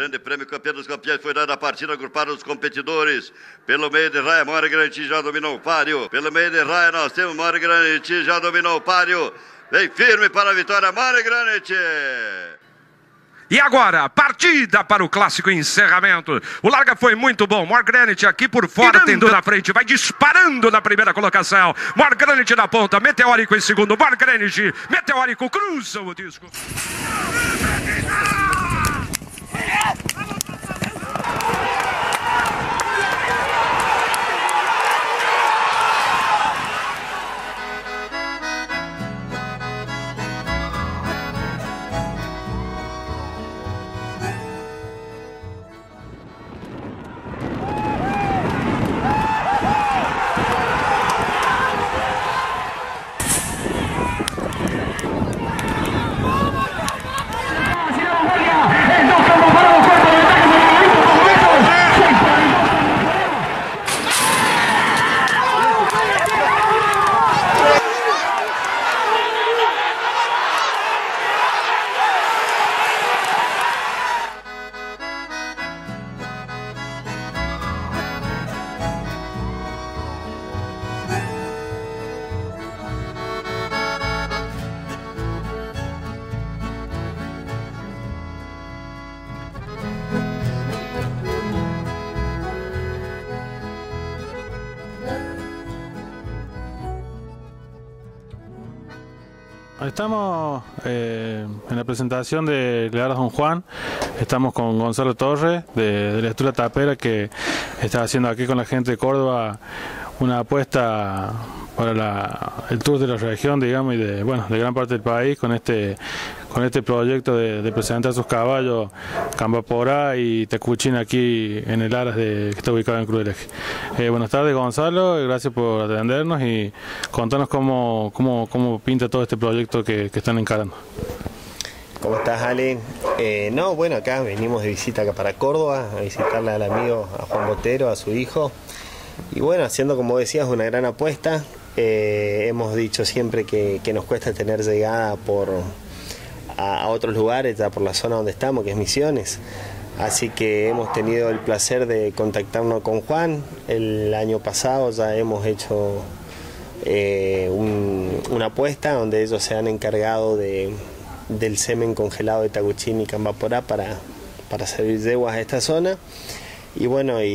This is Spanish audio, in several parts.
Grande Prêmio Campeão dos Campeões foi dada a partida agrupada dos competidores. Pelo meio de raia, Mora Graniti já dominou o páreo. Pelo meio de raia, nós temos Mora Graniti já dominou o páreo. Vem firme para a vitória, Mora Granite. E agora, partida para o clássico encerramento. O larga foi muito bom. Morgranit aqui por fora, tendo na frente, vai disparando na primeira colocação. Morgranit na ponta, Meteórico em segundo. Morgranit, Meteórico cruza o disco. Estamos eh, en la presentación de Clara Don Juan. Estamos con Gonzalo Torres de, de la Estura Tapera que está haciendo aquí con la gente de Córdoba una apuesta para la, el tour de la región, digamos, y de bueno, de gran parte del país con este con este proyecto de, presentar sus caballos Cambaporá y Tecuchín aquí en el Aras de, que está ubicado en Cruz del. Eh, buenas tardes Gonzalo, gracias por atendernos y contanos cómo, cómo, cómo pinta todo este proyecto que, que están encarando. ¿Cómo estás, Ale? Eh, no, bueno, acá venimos de visita acá para Córdoba, a visitarle al amigo, a Juan Botero, a su hijo. Y bueno, haciendo como decías una gran apuesta, eh, hemos dicho siempre que, nos cuesta tener llegada por, a, otros lugares, ya por la zona donde estamos, que es Misiones. Así que hemos tenido el placer de contactarnos con Juan. El año pasado ya hemos hecho eh, un, una apuesta donde ellos se han encargado de, del semen congelado de Taguchín y Cambaporá para, para servir yeguas a esta zona. Y bueno, y,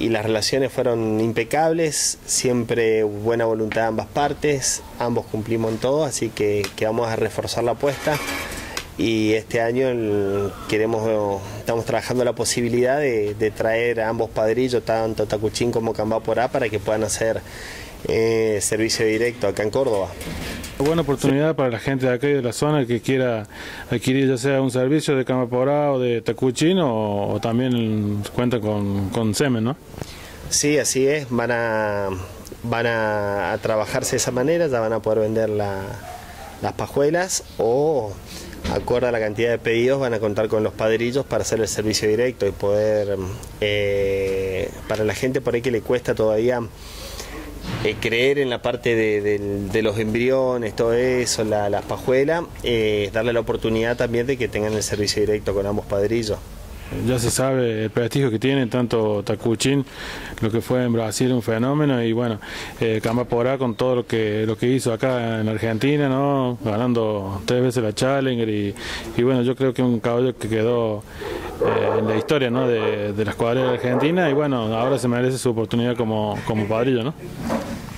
y, las relaciones fueron impecables, siempre buena voluntad de ambas partes, ambos cumplimos en todo, así que, que vamos a reforzar la apuesta. Y este año el, queremos, estamos trabajando la posibilidad de, de, traer a ambos padrillos, tanto Tacuchín como Cambaporá, para que puedan hacer eh, servicio directo acá en Córdoba. Buena oportunidad para la gente de acá y de la zona que quiera adquirir ya sea un servicio de Camaporá o de Tacuchín o, o también cuenta con, con, semen, ¿no? Sí, así es, van a, van a, a, trabajarse de esa manera, ya van a poder vender la, las pajuelas o acorde a la cantidad de pedidos van a contar con los padrillos para hacer el servicio directo y poder, eh, para la gente por ahí que le cuesta todavía eh, creer en la parte de, de, de, los embriones, todo eso, la, las pajuelas, eh, darle la oportunidad también de que tengan el servicio directo con ambos padrillos. Ya se sabe el prestigio que tiene tanto Tacuchín, lo que fue en Brasil un fenómeno, y bueno, eh, Cambaporá con todo lo que lo que hizo acá en Argentina, ¿no? ganando tres veces la Challenger, y, y bueno, yo creo que un caballo que quedó eh, en la historia ¿no? de, de la escuadra Argentina, y bueno, ahora se merece su oportunidad como, como padrillo, ¿no?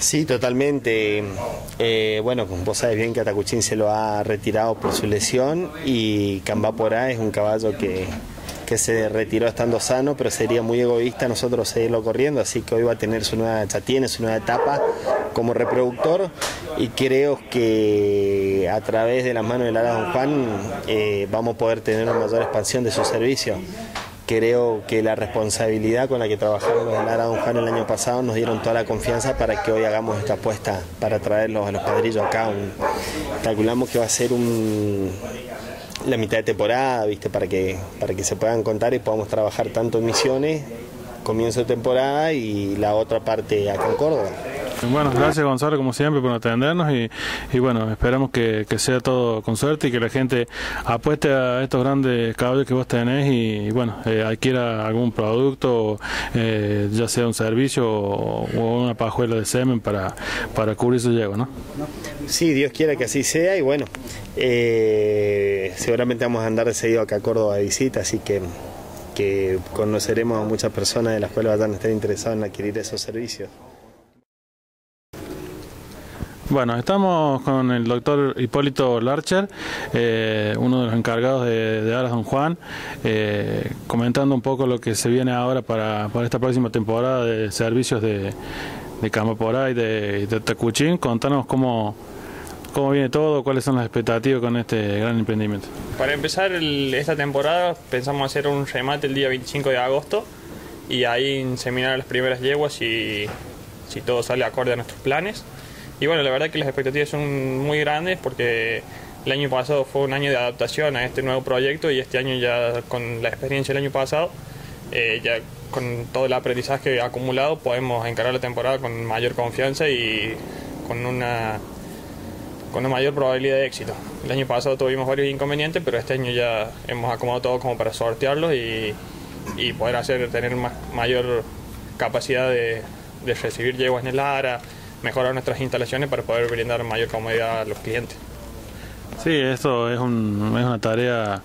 Sí, totalmente. Eh, bueno, vos sabés bien que Atacuchín se lo ha retirado por su lesión y Cambaporá es un caballo que, que se retiró estando sano, pero sería muy egoísta nosotros seguirlo corriendo, así que hoy va a tener su nueva, ya tiene su nueva etapa como reproductor y creo que a través de las manos de Lara Don Juan eh, vamos a poder tener una mayor expansión de su servicio creo que la responsabilidad con la que trabajaron los Lara Don Juan el año pasado nos dieron toda la confianza para que hoy hagamos esta apuesta para traerlos a los padrillos acá. Calculamos que va a ser un, la mitad de temporada, ¿viste? Para que, para que se puedan contar y podamos trabajar tanto en Misiones, comienzo de temporada y la otra parte acá en Córdoba. Bueno, gracias Gonzalo como siempre por atendernos y, bueno, esperamos que, sea todo con suerte y que la gente apueste a estos grandes caballos que vos tenés y, bueno, eh, adquiera algún producto, eh, ya sea un servicio o, una pajuela de semen para, para cubrir su yegua, ¿no? Sí, Dios quiera que así sea y bueno, eh, seguramente vamos a andar de seguido acá a Córdoba de visita, así que que conoceremos a muchas personas de las cuales van a estar interesadas en adquirir esos servicios. Bueno, estamos con el doctor Hipólito Larcher, eh, uno de los encargados de, de Aras Don Juan, eh, comentando un poco lo que se viene ahora para, para esta próxima temporada de servicios de, de Camaporá y de, de Tacuchín. Contanos cómo, cómo viene todo, cuáles son las expectativas con este gran emprendimiento. Para empezar esta temporada pensamos hacer un remate el día 25 de agosto y ahí inseminar las primeras yeguas y si todo sale acorde a nuestros planes. Y bueno, la verdad que las expectativas son muy grandes porque el año pasado fue un año de adaptación a este nuevo proyecto y este año ya con la experiencia del año pasado, eh, ya con todo el aprendizaje acumulado podemos encarar la temporada con mayor confianza y con una, con una mayor probabilidad de éxito. El año pasado tuvimos varios inconvenientes, pero este año ya hemos acomodado todo como para sortearlos y, y poder hacer, tener más, mayor capacidad de, de recibir yeguas en el ARA, mejorar nuestras instalaciones para poder brindar mayor comodidad a los clientes. Sí, esto es, un, es, una tarea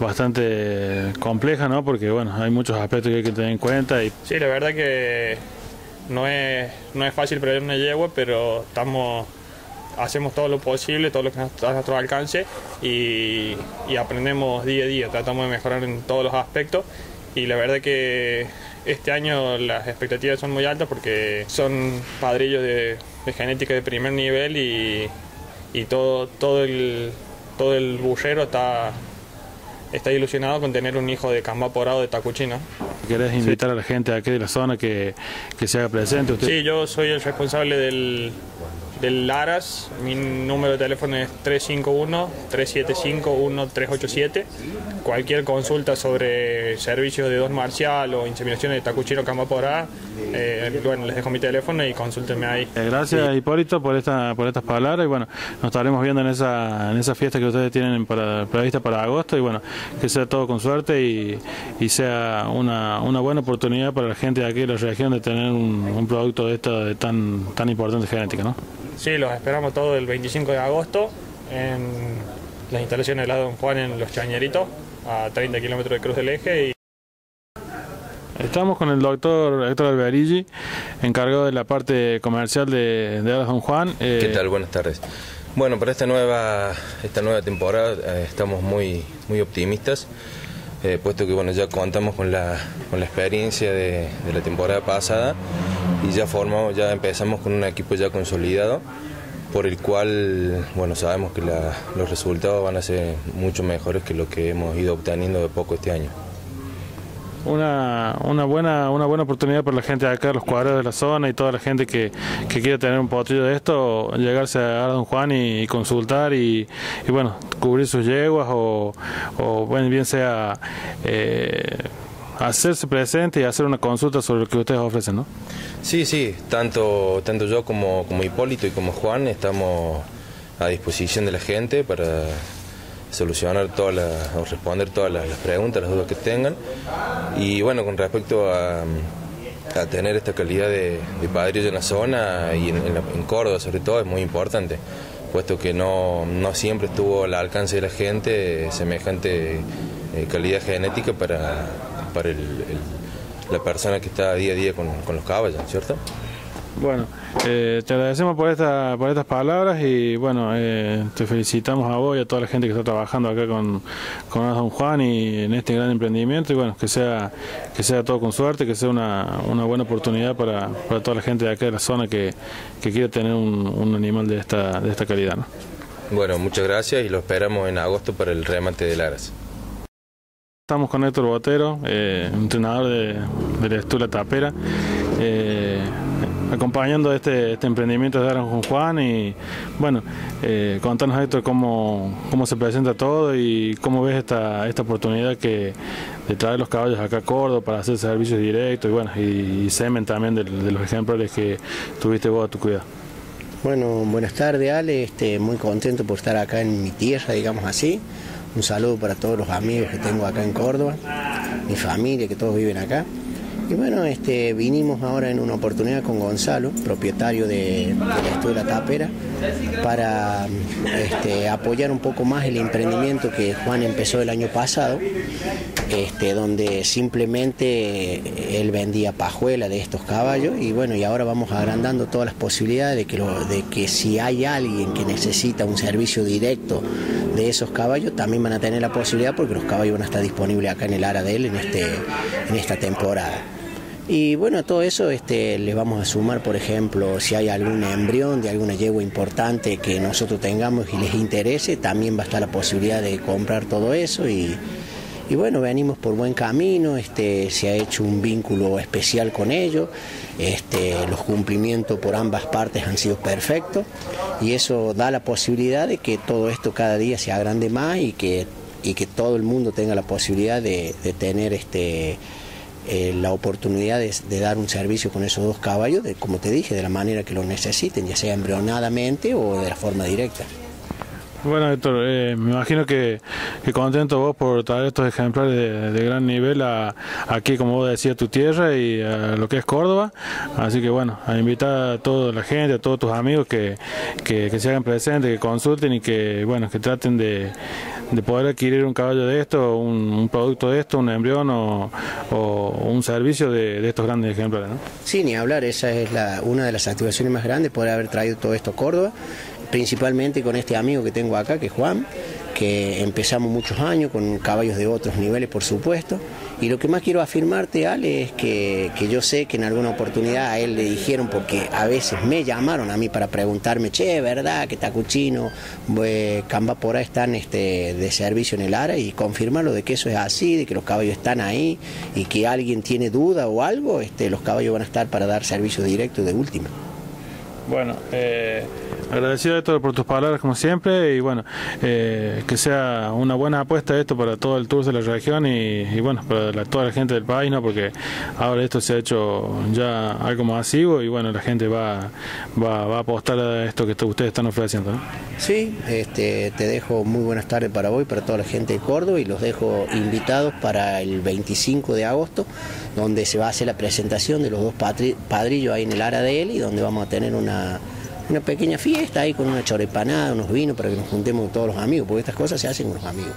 bastante compleja, ¿no? Porque bueno, hay muchos aspectos que hay que tener en cuenta. Y... Sí, la verdad que no es, no es fácil prever una yegua, pero estamos hacemos todo lo posible, todo lo que está a nuestro alcance y, y aprendemos día a día, tratamos de mejorar en todos los aspectos y la verdad que este año las expectativas son muy altas porque son padrillos de, de genética de primer nivel y, y, todo, todo, el, todo el burrero está, está ilusionado con tener un hijo de Cambaporado de Tacuchina. ¿Querés invitar sí. a la gente aquí de la zona que, que se haga presente? Usted? Sí, yo soy el responsable del, del Aras. Mi número de teléfono es 351-375-1387. Cualquier consulta sobre servicios de dos marcial o inseminación de tacuchino camaporá, eh, bueno, les dejo mi teléfono y consúltenme ahí. Eh, gracias sí. Hipólito por esta por estas palabras y bueno, nos estaremos viendo en esa en esa fiesta que ustedes tienen para, prevista para agosto y bueno, que sea todo con suerte y, y sea una, una buena oportunidad para la gente de aquí de la región de tener un, un producto de esta de tan tan importante genética, ¿no? Sí, los esperamos todos el 25 de agosto en las instalaciones de la Don Juan en Los Chañeritos, a 30 kilómetros de Cruz del Eje. Y... Estamos con el doctor Héctor Alberigi, encargado de la parte comercial de, de Don Juan. Eh... ¿Qué tal? Buenas tardes. Bueno, para esta nueva, esta nueva temporada eh, estamos muy, muy optimistas, eh, puesto que bueno, ya contamos con la, con la experiencia de, de la temporada pasada y ya formamos, ya empezamos con un equipo ya consolidado por el cual bueno sabemos que los resultados van a ser mucho mejores que lo que hemos ido obteniendo de poco este año. Una, una, buena, una buena oportunidad para la gente de acá, los cuadrados de la zona y toda la gente que, que quiere tener un potrillo de esto, llegarse a Don Juan y, consultar y, y, bueno, cubrir sus yeguas o, o bien sea eh, hacerse presente y hacer una consulta sobre lo que ustedes ofrecen, ¿no? Sí, sí, tanto, tanto yo como, como Hipólito y como Juan estamos a disposición de la gente para solucionar todas las, o responder todas las, preguntas, las dudas que tengan. Y bueno, con respecto a, a tener esta calidad de, de padrillo en la zona y en, en, Córdoba sobre todo es muy importante, puesto que no, no siempre estuvo al alcance de la gente semejante eh, calidad genética para, el, el la persona que está día a día con, con los caballos, ¿cierto? Bueno, eh, te agradecemos por, esta, por estas palabras y bueno, eh, te felicitamos a vos y a toda la gente que está trabajando acá con, con Don Juan y en este gran emprendimiento y bueno, que sea, que sea todo con suerte, que sea una, una buena oportunidad para, para, toda la gente de acá de la zona que, que quiere tener un, un, animal de esta, de esta calidad. ¿no? Bueno, muchas gracias y lo esperamos en agosto para el remate de Laras. Estamos con Héctor Botero, eh, entrenador de, de la Estula Tapera. Eh, acompañando este, este emprendimiento de Aaron Juan y bueno, eh, contanos Héctor cómo, cómo se presenta todo y cómo ves esta, esta oportunidad que de traer los caballos acá a Córdoba para hacer servicios directos y bueno, y, semen también de, los ejemplares que tuviste vos a tu cuidado. Bueno, buenas tardes Ale, este, muy contento por estar acá en mi tierra, digamos así. Un saludo para todos los amigos que tengo acá en Córdoba, mi familia, que todos viven acá. Y bueno, este, vinimos ahora en una oportunidad con Gonzalo, propietario de, la Estuela Tapera, para este, apoyar un poco más el emprendimiento que Juan empezó el año pasado, este, donde simplemente él vendía pajuela de estos caballos y bueno, y ahora vamos agrandando todas las posibilidades de que, de que si hay alguien que necesita un servicio directo de esos caballos, también van a tener la posibilidad porque los caballos van a estar disponibles acá en el área de él en, este, en esta temporada. Y bueno, todo eso este, le vamos a sumar, por ejemplo, si hay algún embrión de alguna yegua importante que nosotros tengamos y les interese, también va a estar la posibilidad de comprar todo eso y, bueno, venimos por buen camino, este, se ha hecho un vínculo especial con ellos, este, los cumplimientos por ambas partes han sido perfectos y eso da la posibilidad de que todo esto cada día se agrande más y que, y que todo el mundo tenga la posibilidad de tener este eh, la oportunidad de, dar un servicio con esos dos caballos, de, como te dije, de la manera que lo necesiten, ya sea embrionadamente o de la forma directa. Bueno, Héctor, eh, me imagino que, contento vos por traer estos ejemplares de, gran nivel a, aquí, como vos decías, tu tierra y a lo que es Córdoba. Así que bueno, a invitar a toda la gente, a todos tus amigos que, que se hagan presentes, que consulten y que, bueno, que traten de de poder adquirir un caballo de esto, un, producto de esto, un embrión o, un servicio de, estos grandes ejemplares. ¿no? Sí, ni hablar, esa es la, una de las activaciones más grandes, poder haber traído todo esto a Córdoba, principalmente con este amigo que tengo acá, que es Juan, que empezamos muchos años con caballos de otros niveles, por supuesto. Y lo que más quiero afirmarte, Ale, es que, yo sé que en alguna oportunidad a él le dijeron, porque a veces me llamaron a mí para preguntarme, che, ¿verdad que Tacuchino, eh, Cambapora están este, de servicio en el ARA? Y confirmarlo de que eso es así, de que los caballos están ahí y que alguien tiene duda o algo, este, los caballos van a estar para dar servicio directo de última. Bueno, eh, agradecido Héctor por tus palabras como siempre y bueno, eh, que sea una buena apuesta esto para todo el tour de la región y, bueno, para toda la gente del país, ¿no? porque ahora esto se ha hecho ya algo masivo y bueno, la gente va, va, a apostar a esto que ustedes están ofreciendo. Sí, este, te dejo muy buenas tardes para hoy, para toda la gente de Córdoba y los dejo invitados para el 25 de agosto, donde se va a hacer la presentación de los dos padrillos ahí en el área de él y donde vamos a tener una una pequeña fiesta ahí con una chorepanada, unos vinos para que nos juntemos todos los amigos, porque estas cosas se hacen con los amigos.